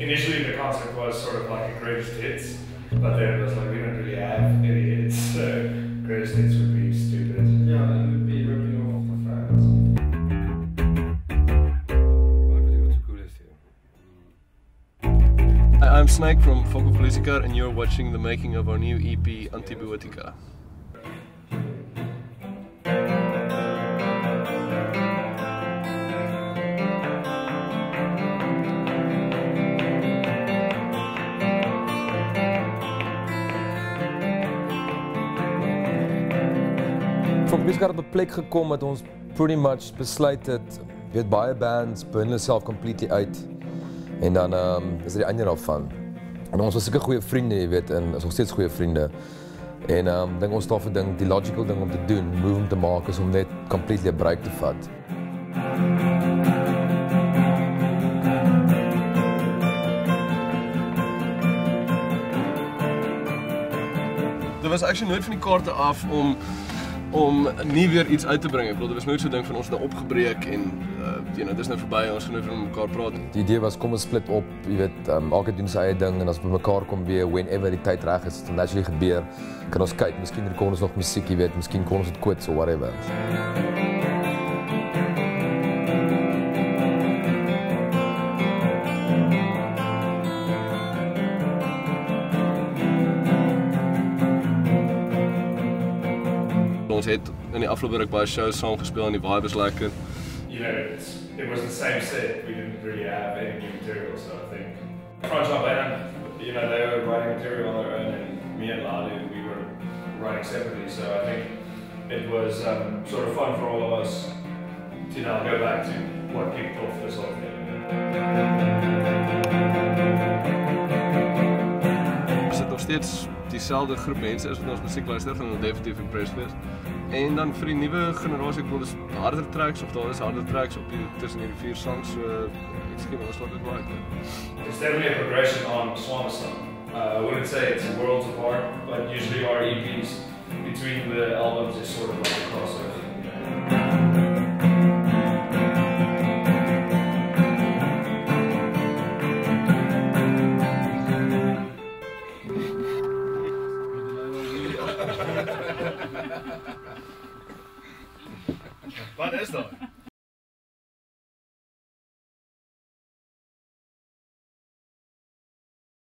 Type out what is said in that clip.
initially the concept was sort of like a greatest hits, but then it was like we don't really have any hits, so greatest hits would be stupid. Yeah, it would be ripping off the fans. Hi, I'm Snake from Fokofpolisiekar and you're watching the making of our new EP Antibiotika. Van het op 'n plek gekom dat ons pretty much besluit het weet baie bands burn hulle self completely uit. En dan ehm um, is dit die einde daarvan. En ons was seker goeie vriende, jy weet, en is nog steeds goeie vriende. En ehm um, dink ons daarvoor ding die logical ding om te doen, move om te maak is om net completely 'n break te vat. Dit was actually nooit van die kaarte af om om nie weer iets uit te bring. Ek bedoel, dit was nooit so ding van ons nou opgebreek en uh you know, dis nou verby, ons gaan nou weer met mekaar praat. Die idee was kom ons split op, jy weet, um, elke doen sy eie ding en as ons bymekaar kom weer whenever die tyd reg is, dit naturally gebeur, kan ons kyk, miskien rekord ons nog musiek, jy weet, miskien kon ons dit quits of whatever. Ons het in die afgelope ruk baie shows saam gespeel en die vibe is lekker. You know, it was the same set. We didn't really have any new material, so I think up band, you know, they were writing material on their own, and me and Ladu, we were writing separately. So I think it was um, sort of fun for all of us to now go back to what kicked off this whole thing. Nog steeds dieselfde groep as wat ons definitief. En dan die harder tracks of is harder tracks op die tussen vier songs, so dit like. It's definitely a progression on Swanesang. Uh, I wouldn't say it's worlds apart, but usually our EPs between the albums is sort of like Vale, esto.